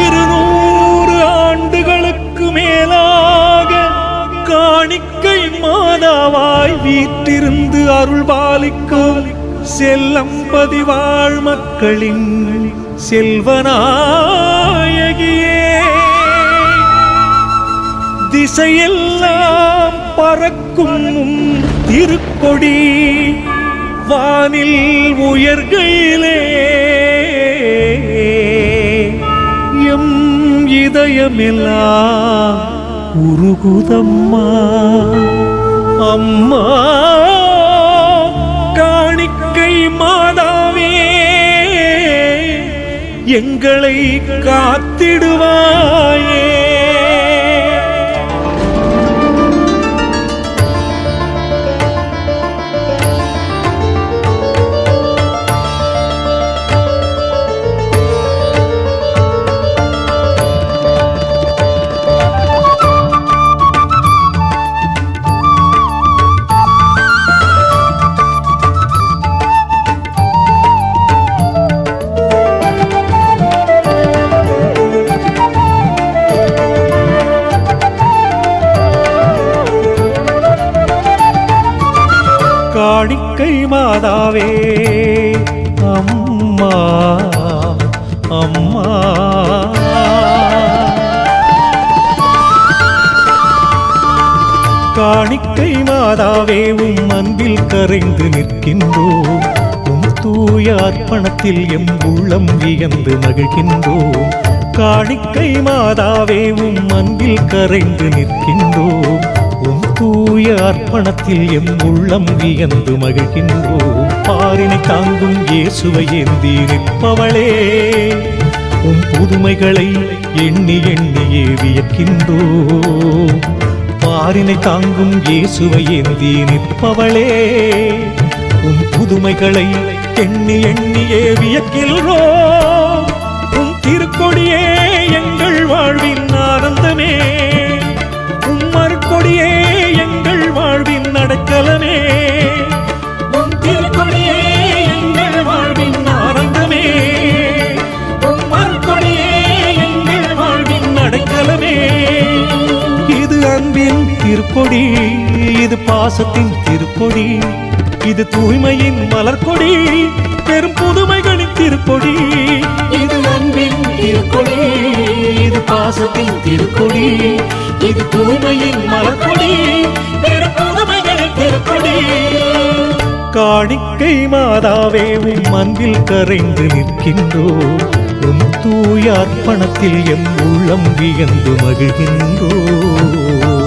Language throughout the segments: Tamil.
இருநூறு ஆண்டுகளுக்கு மேலாக காணிக்கை மாதாவாய் வீற்றிருந்து அருள் பாலிக்கும் செல்லம் பதிவாழ் மக்களின் செல்வனாயகியே திசையெல்லாம் பறக்கும் திருக்கொடி வானில் உயர்கையிலே இதயமெல்லாம் உருகுதம்மா அம்மா காணிக்கை மாதாவே எங்களை காத்திடுவாயே காணிக்கை மாதாவே. அம்மா அம்மா. காணிக்கை மாதாவே உம் அன்பில் கரைந்து நிற்கின்றோம் உம் தூய அர்ப்பணத்தில் எம் உள்ளம் வியந்து மகிழ்கின்றோம் காணிக்கை மாதாவே உம் அன்பில் கரைந்து நிற்கின்றோம் தூய அர்ப்பணத்தில் எம் உள்ளம் வியந்து மகிழ்கின்றோம் பாரினை தாங்கும் இயேசுவை ஏந்தி நிற்பவளே. உம் புதுமைகளை எண்ணி எண்ணியே வியக்கின்றோம் பாரினை தாங்கும் இயேசுவை ஏந்தி நிற்பவளே. உம் புதுமைகளை எண்ணி எண்ணியே வியக்கின்றோம் உம் திருக்கொடியே எங்கள் வாழ்வின் ஆனந்தமே. நடக்கலமே உம் திருக்கொடியே எங்கள் வாழ்வின் ஆனந்தமே உம் மறுக்கொடியே எங்கள் வாழ்வின் நடக்கலமே. இது அன்பின் திருக்கொடி இது பாசத்தின் திருக்கொடி இது தூய்மையின் மலர்கொடி பெரும் புதுமைகளின் திருக்கொடி. இது அன்பின் திருக்கொடி இது பாசத்தின் திருக்கொடி இது தூய்மையின் மலர்கொடி காணிக்கை மாதாவே உம் அன்பில் கரைந்து நிற்கின்றோம் உம் தூய அர்ப்பணத்தில் எம் உள்ளம் வியந்து மகிழ்கின்றோம்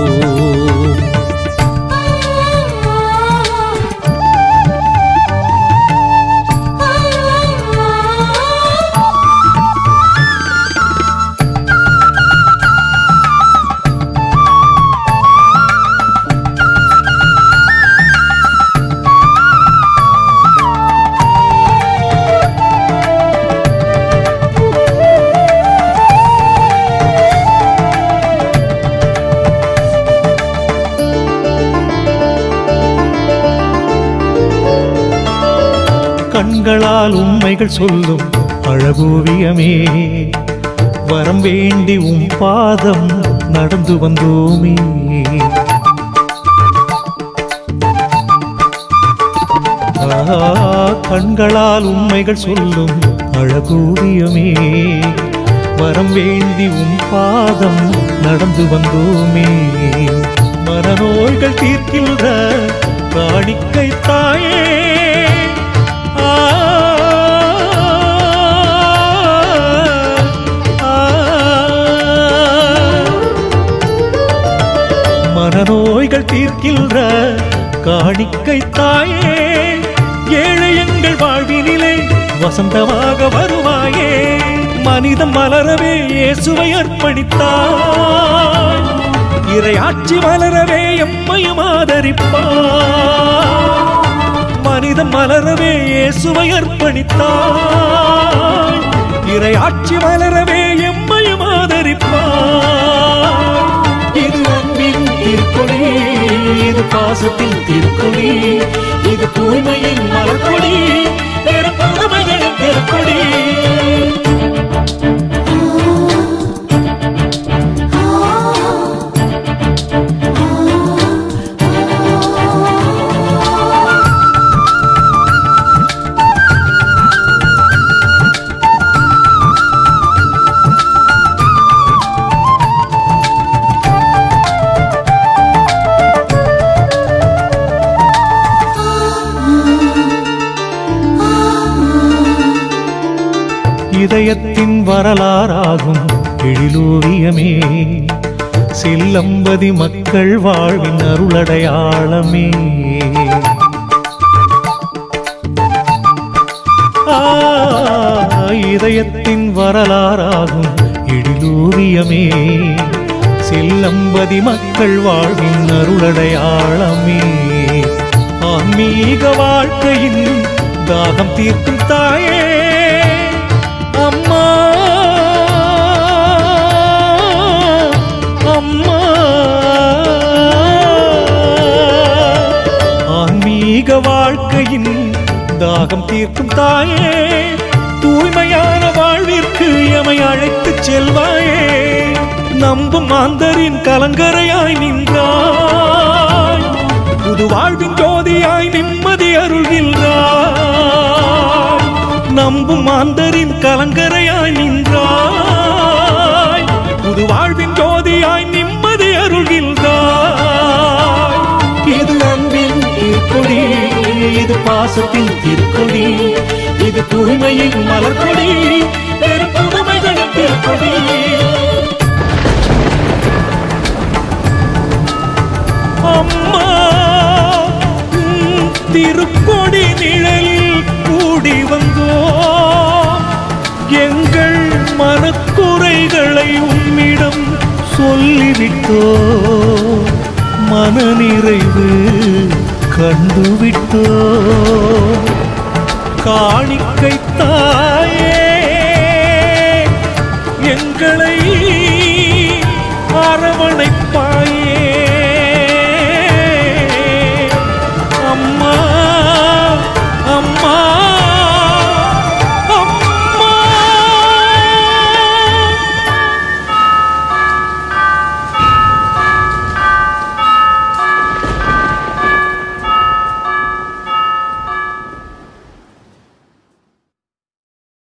கண்களால் உண்மைகள் சொல்லும் அழகோவியமே வரம் வேண்டி உம் பாதம் நடந்து வந்தோமே. கண்களால் உண்மைகள் சொல்லும் அழகோவியமே வரம் வேண்டி உம் பாதம் நடந்து வந்தோமே. மனநோய்கள் தீர்க்கின்ற காணிக்கை தாயே. நோய்கள் தீர்க்கின்ற காணிக்கை தாயே. ஏழை எங்கள் வாழ்வினிலே வசந்தமாக வருவாயே. மனிதம் மலரவே இயேசுவை அர்ப்பணித்தார். இறையாட்சி மலரவே எம்மையும் ஆதரிப்பார். மனிதம் மலரவே இயேசுவை அர்ப்பணித்தார். இறையாட்சி மலரவே எம்மையும் ஆதரிப்பார். பாசத்தின் திருக்கொடி இது தூய்மையின் மலர்கொடி. இதயத்தின் வரலாறாகும் எழிலோவியமே. சில்லம்பதி மக்கள் வாழ்வின் அருளடையாளமே. இதயத்தின் வரலாறாகும் எழிலோவியமே. செல்லம்பதி மக்கள் வாழ்வின் அருளடையாளமே. ஆன்மீக வாழ்க்கையின் தாகம் தீர்க்கும் தாயே. வாழ்க்கையின் தாகம் தீர்க்கும் தாயே. தூய்மையான வாழ்விற்கு எமை அழைத்து செல்வாயே. நம்பும் மாந்தரின் கலங்கரையாய் நின்றாய். புது வாழ்வின் ஜோதியாய் நிம்மதி அருள்கின்றாய். நம்பும் மாந்தரின் கலங்கரையாய் நின்றாய். பாசத்தின் திருக்கொடி இது தூய்மையின் மலர்கொடி பெரும் திருக்கொடி. அம்மா திருக்கொடி நிழலில் கூடி வந்தோ. எங்கள் மனக்குறைகளை உம்மிடம் சொல்லிவிட்டோ. மனநிறைவு கண்டுவிட்டோ காணிக்கைத்தான்